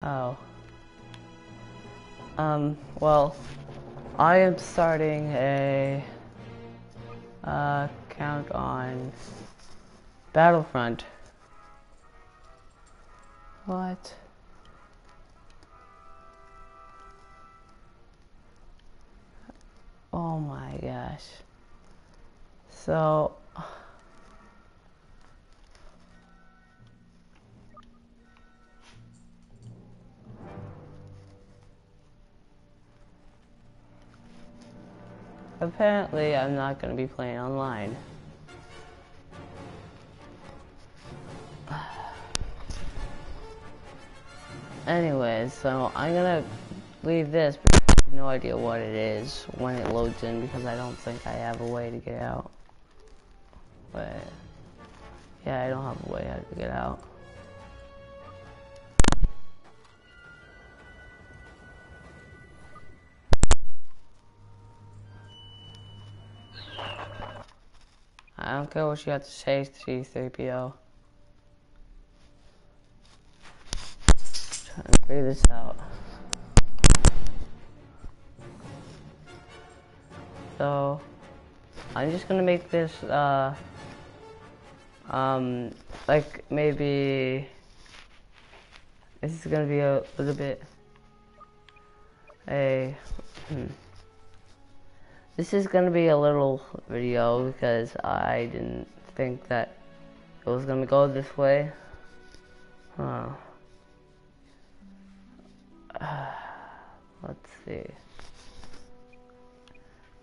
Oh. Um, well, I am starting a uh, count on Battlefront. What? Oh my gosh. So, apparently I'm not going to be playing online. Anyways, so I'm gonna leave this, I have no idea what it is when it loads in because I don't think I have a way to get out. But, yeah, I don't have a way to get out. Don't what you have to say, C3PO. Trying to figure this out. So, I'm just gonna make this, uh, um, like maybe, this is gonna be a little bit, a, hmm. This is gonna be a little video because I didn't think that it was gonna go this way. Huh. let's see.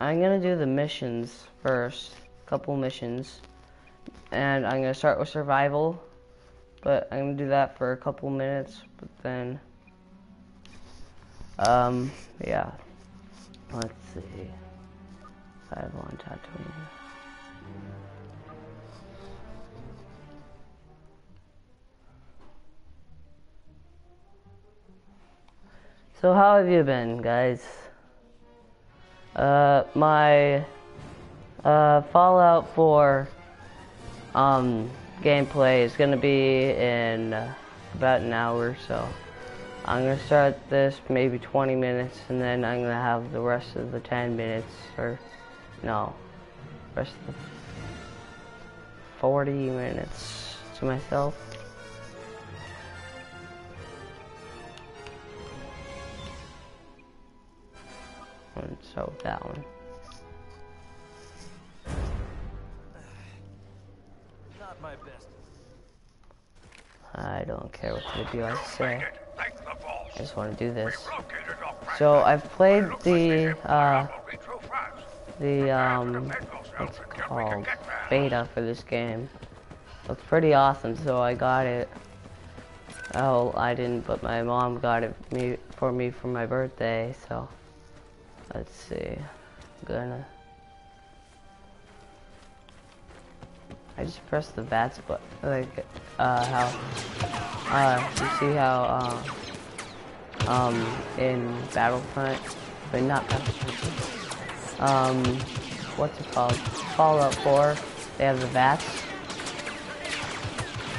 I'm gonna do the missions first, couple missions, and I'm gonna start with survival, but I'm gonna do that for a couple minutes, but then, um, yeah, let's see. Five on Tatooine. So how have you been, guys? Uh, my uh, Fallout 4 um, gameplay is gonna be in uh, about an hour, so I'm gonna start this maybe 20 minutes, and then I'm gonna have the rest of the 10 minutes or no, rest of the 40 minutes to myself. And so that one. Not my best. I don't care what the video to say. I just want to do this. So I've played the uh, the um called beta for this game. Looks pretty awesome, so I got it. Oh, I didn't, but my mom got it me for me for my birthday. So let's see. I'm gonna. I just pressed the VATS but like uh how uh you see how uh, um in Battlefront but not Battlefront um, what's it called? Fallout 4. They have the VATS.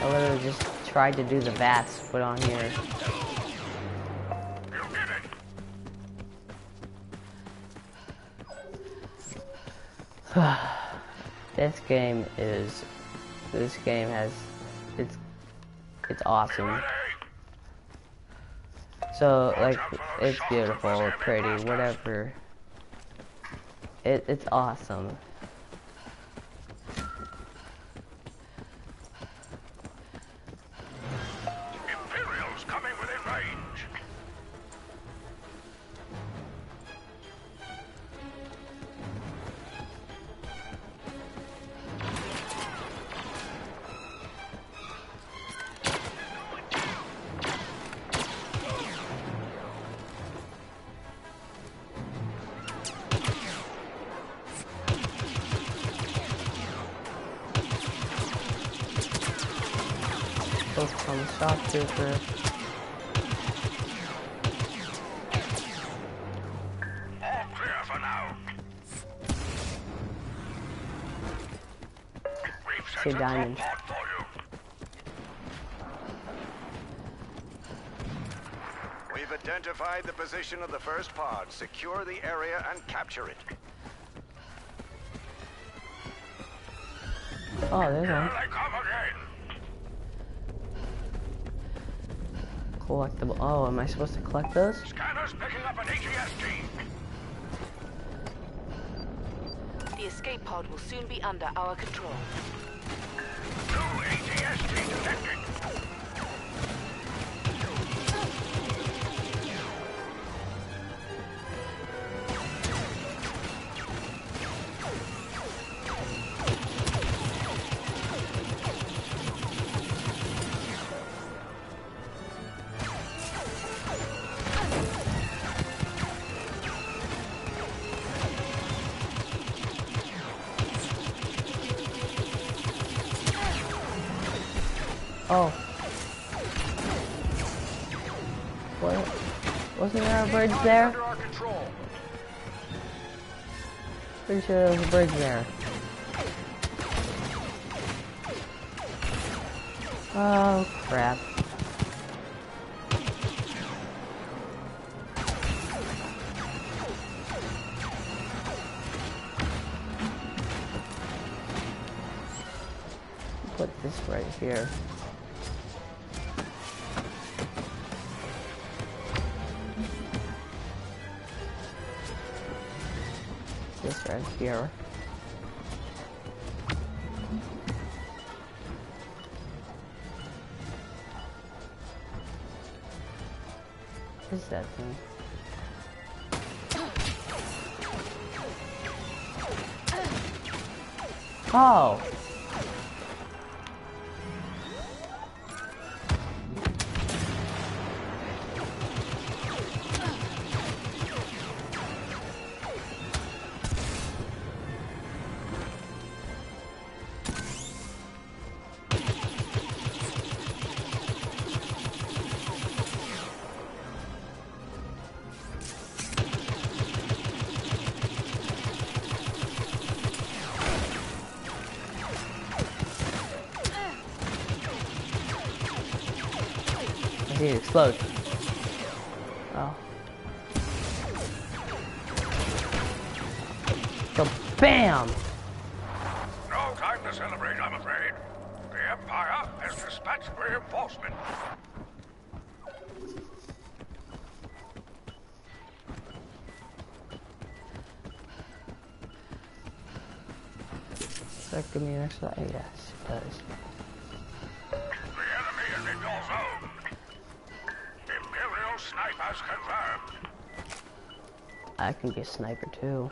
I literally just tried to do the VATS put on here. this game is, this game has, it's, it's awesome. So, like, it's beautiful, pretty, whatever. It, it's awesome. Focus on the stop trooper. See diamond. We've identified the position of the first pod. Secure the area and capture it. Oh, there's one. Collectible. Oh, am I supposed to collect those? Scanners picking up an ATST. The escape pod will soon be under our control. Two ATST detected. There a bridge there? Pretty sure there's a bridge there. Oh, crap. Put this right here. Here. What is that thing? Oh! I see explode. Oh. So BAM! No time to celebrate, I'm afraid. The Empire has dispatched reinforcements. Does that give me an can be a sniper too.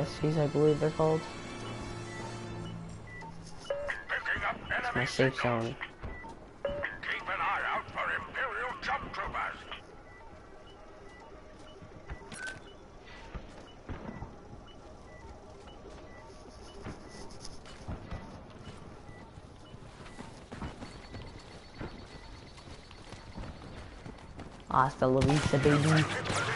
I believe they're called. Enemy My safe zone. Hasta la vista, baby.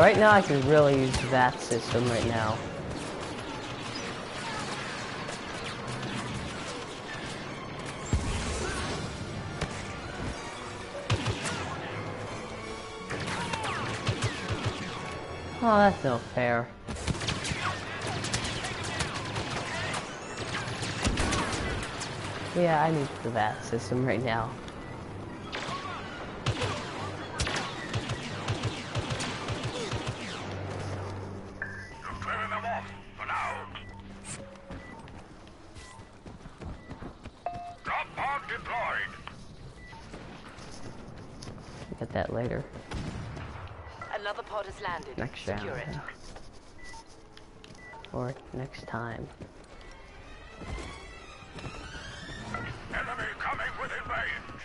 Right now, I can really use that system right now. Oh, that's no fair. Yeah, I need the VAT system right now. Deployed. Get that later. Another pod has landed. Next Secure round. it. yeah. Or next time. Enemy coming within range.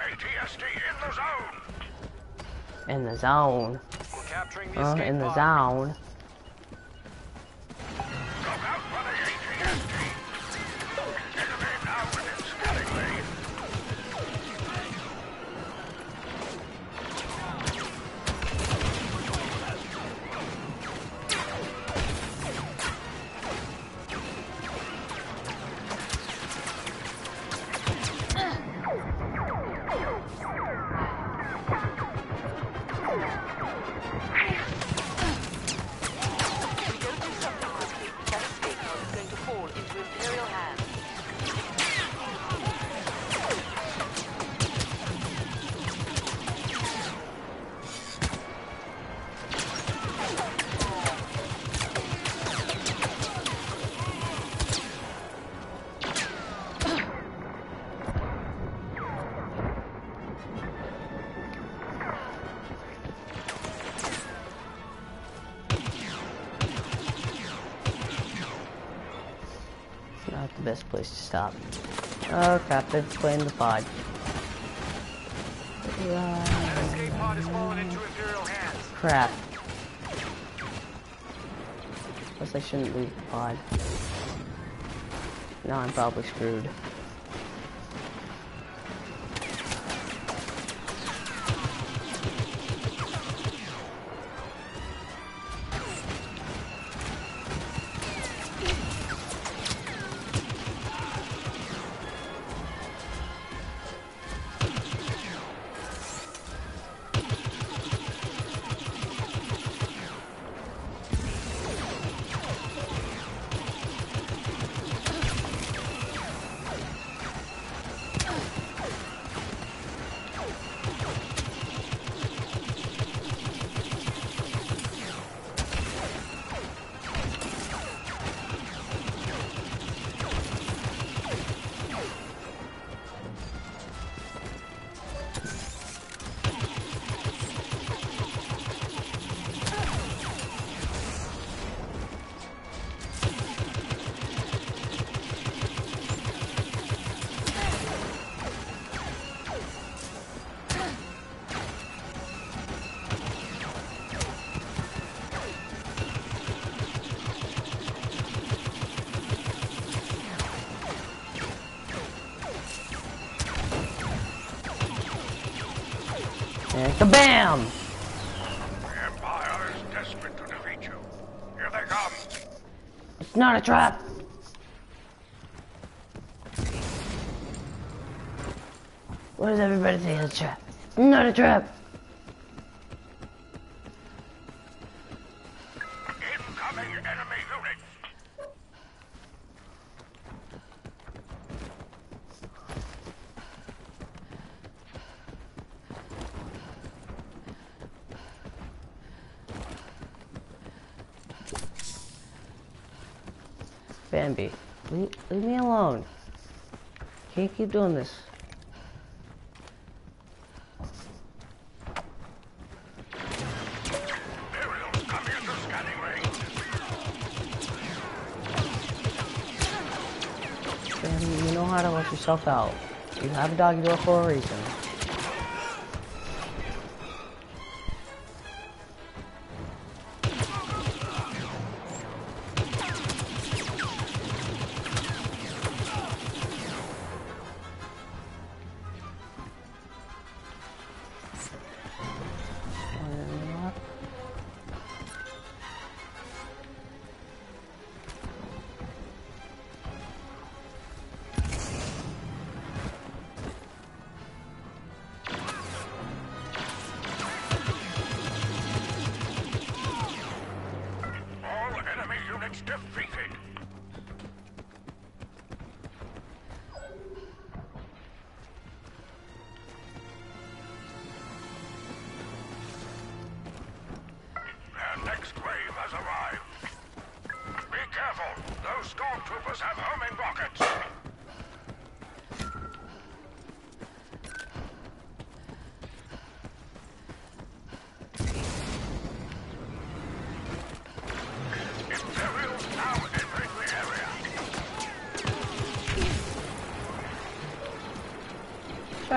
ATST in the zone. In the zone. We're capturing the Uh, escape in the pod. zone. Come on. Place to stop. Oh crap, they're playing the pod. Crap. Guess I shouldn't leave the pod. Now I'm probably screwed. Kabam! The Empire is desperate to defeat you. Here they come. It's not a trap! What does everybody say is a trap? Not a trap! Bambi, leave, leave me alone. Can't keep doing this. Bambi, you know how to let yourself out. You have a doggy door for a reason.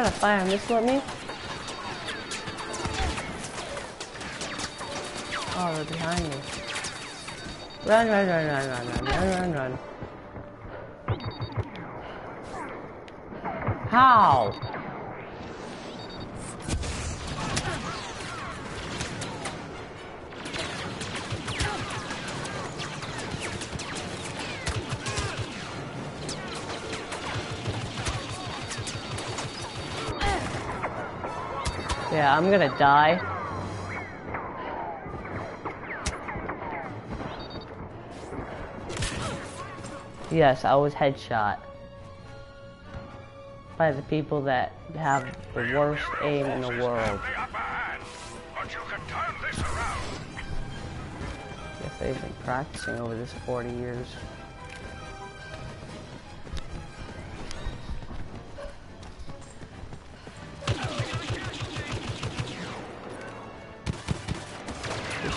Try to fire missile at me? Oh, they're behind me. Run, run, run, run, run, run, run, run, run. How? Yeah, I'm gonna die. Yes, I was headshot by the people that have the worst aim in the world. The upper hand, but you can turn this around. Guess they've been practicing over this 40 years.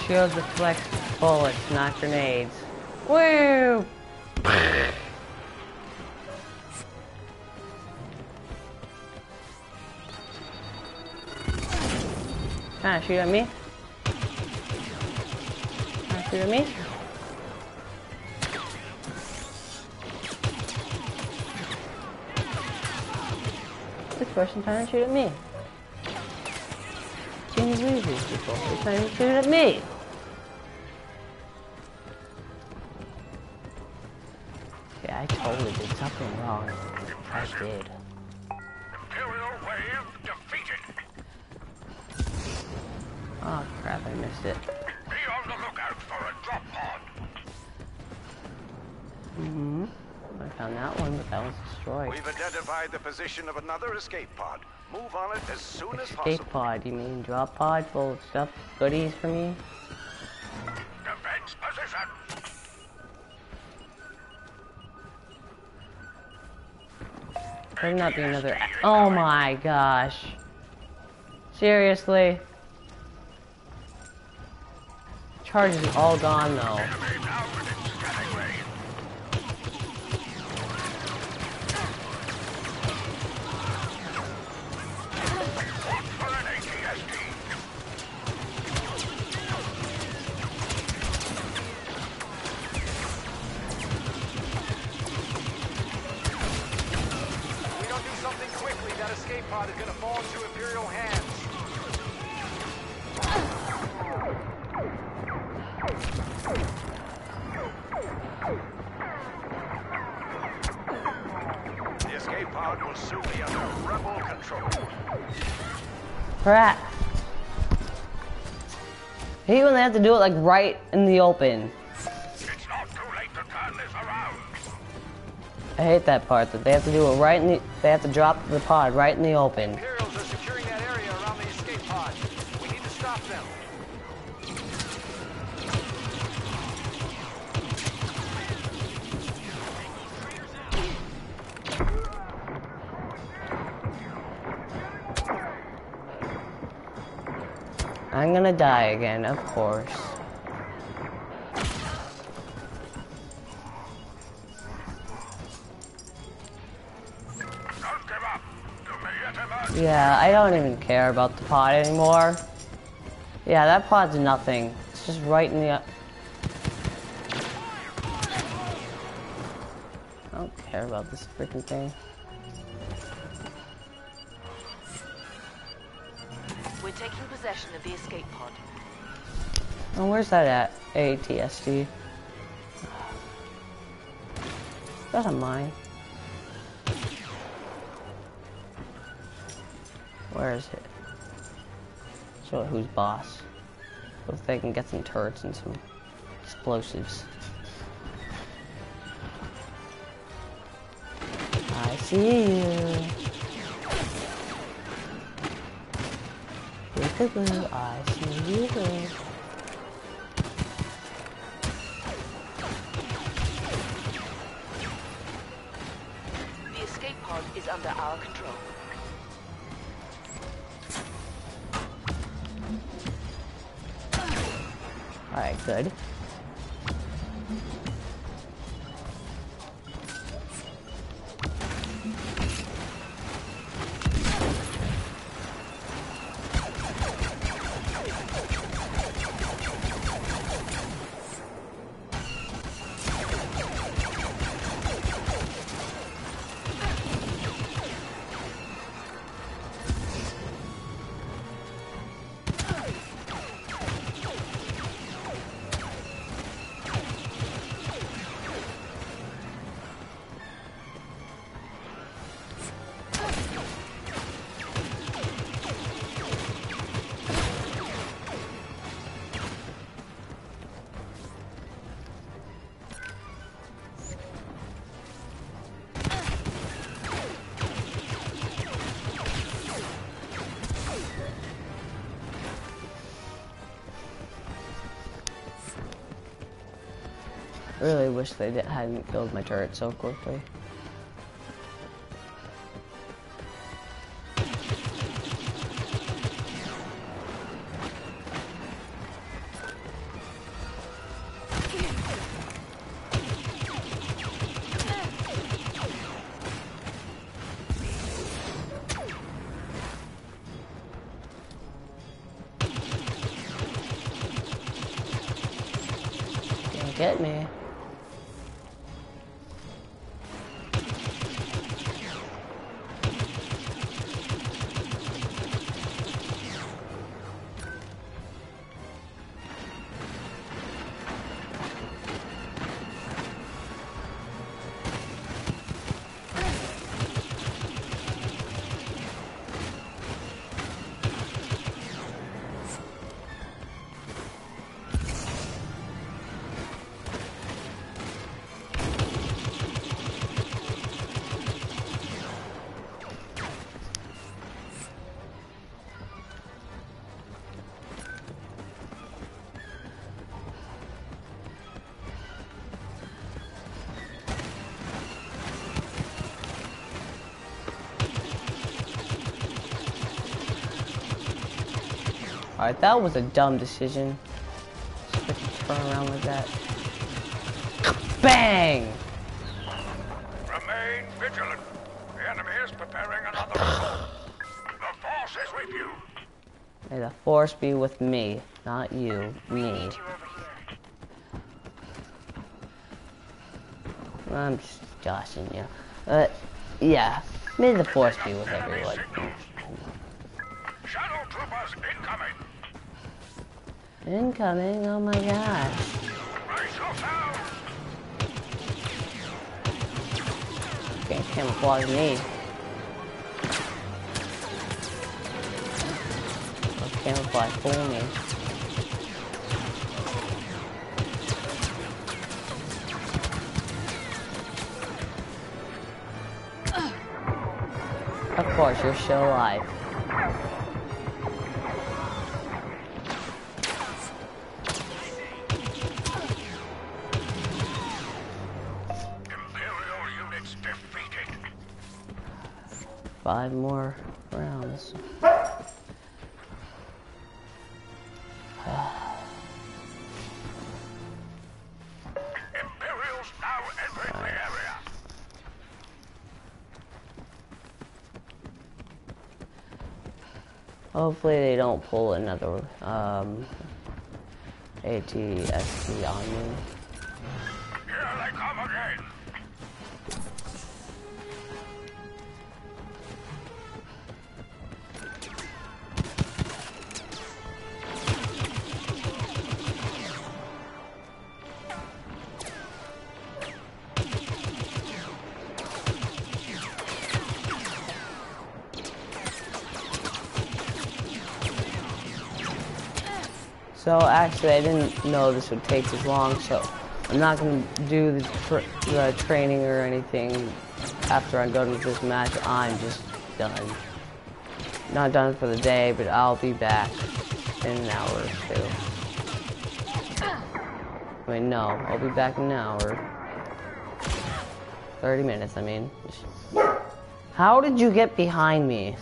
Shields deflect bullets, not grenades. Woo! Trying to shoot at me? Trying to shoot at me? This person trying to shoot at me. Can you believe these people? They're trying to shoot at me. Something wrong. I did. Imperial wave defeated. Oh crap, I missed it. Be on the lookout for a drop pod. Mm-hmm. I found that one, but that was destroyed. We've identified the position of another escape pod. Move on it as soon as possible. Escape pod, you mean drop pod full of stuff, goodies for me? Better not be another. Oh my gosh. Seriously? Charge is all gone though. Crap. I hate when they have to do it like right in the open. It's not too late to turn this around. I hate that part that they have to do it right in the. They have to drop the pod right in the open. I'm gonna die again, of course. Yeah, I don't even care about the pod anymore. Yeah, that pod's nothing. It's just right in the. I don't care about this freaking thing. Oh, where's that at? ATST. That's not mine. Where is it? So who's boss? If they can get some turrets and some explosives. I see you. Peekaboo, I see you. Under our control. Alright, good. I really wish they hadn't killed my turret so quickly. Alright, that was a dumb decision. Just turn around like that. Bang! Remain vigilant. The enemy is preparing another assault. The force is with you. May the force be with me, not you, me. Need you over here. I'm just joshing you. Uh, yeah. May the force be with everyone. Shadow troopers incoming. Incoming, oh my yourself. Can't camouflage me. Or camouflage fool me. Of course, you're still alive. Five more rounds. Imperials now entering the area. Hopefully they don't pull another um, ATST on me. So actually, I didn't know this would take this long, so I'm not going to do the, tr the training or anything after I'm done with this match. I'm just done. Not done for the day, but I'll be back in an hour or two. I mean, no, I'll be back in an hour. 30 minutes, I mean. How did you get behind me?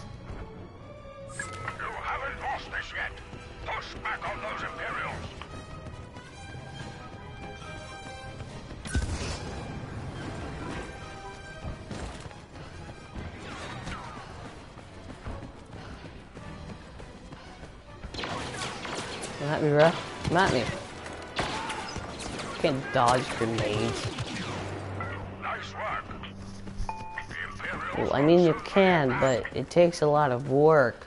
Me, bro. Come at me. Can't dodge grenades. Nice work. The Imperials Well, I mean, you can, but it takes a lot of work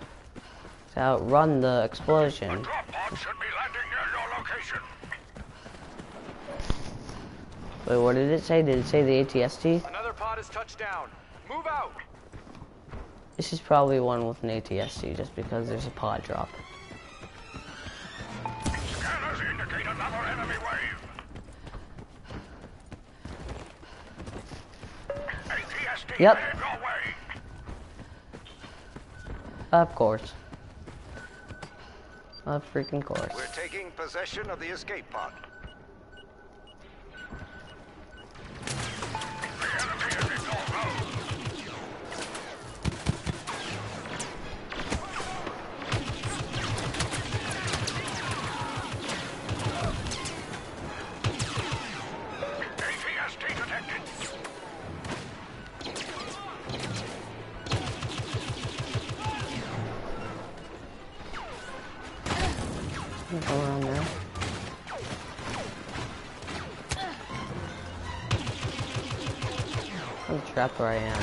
to outrun the explosion. drop pod should be landing near your location. Wait, what did it say? Did it say the ATST? Another pod has touched down. Move out. This is probably one with an ATST, just because there's a pod drop. Yep. Of course. Of freaking course. We're taking possession of the escape pod. The crap where I am.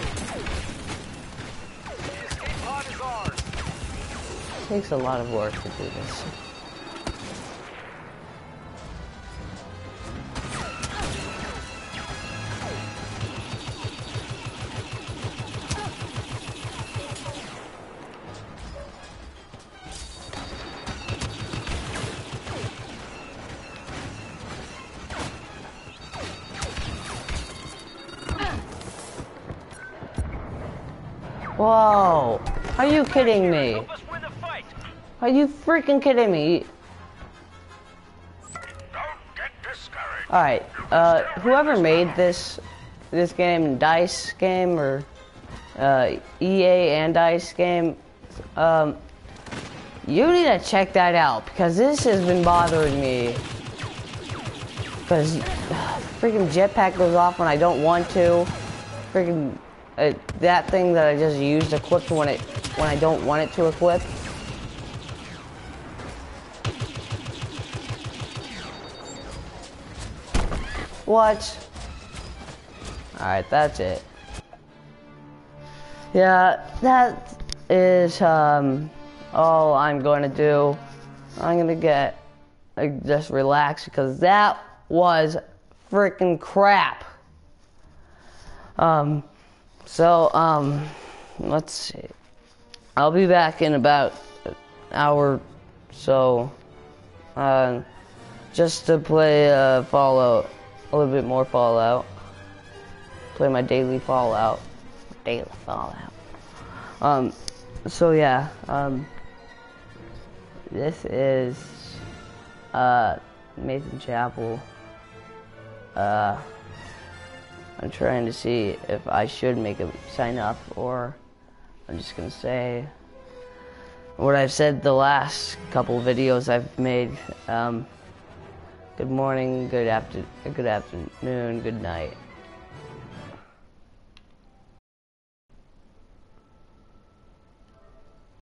It takes a lot of work to do this. Whoa! Are you kidding me? Help us win the fight. Are you freaking kidding me? Don't get discouraged. Alright, uh, whoever made this, this game, DICE game, or, uh, EA and DICE game, um, you need to check that out, because this has been bothering me. Because, freaking jetpack goes off when I don't want to. Freaking, uh, that thing that I just used equipped when it, when I don't want it to equip. What? Alright, that's it. Yeah, that is um, all I'm going to do. I'm going to get like, just relax because that was freaking crap. Um, so, um, let's see. I'll be back in about an hour, so, uh, just to play uh, Fallout, a little bit more Fallout. Play my daily Fallout, daily Fallout. Um, so yeah, um, this is uh, Nathan Chappell. Uh, I'm trying to see if I should make a sign up or I'm just gonna say what I've said the last couple videos I've made. Um, good morning, good after, good afternoon, good night.